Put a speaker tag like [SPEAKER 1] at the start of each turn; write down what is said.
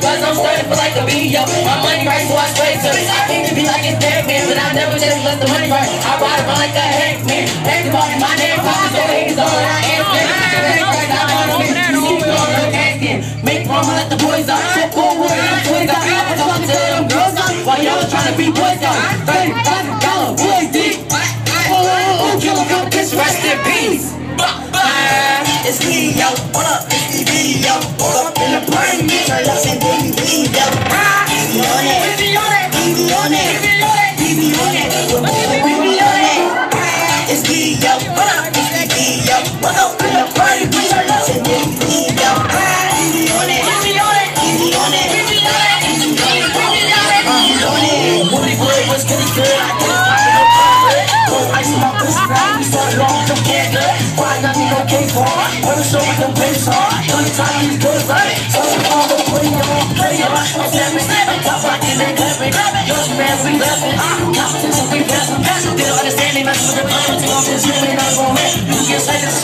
[SPEAKER 1] blood buzz, I'm starting for like a video. My money right, so I straight service. I think it be like it's dead, man, but I never just let the money burn. I ride around like a heck, man. Heck, in my damn pockets, so haters on, I am Make mama let the boys out. So cool, we're twins out. I'm talking to them girls out. While y'all trying to be boys out. Thirty thousand dollar boy dick. Oh, kill a competition, rest in peace. It's Leo, yo. What up? It's EV, yo. What up in the brain? Just like this.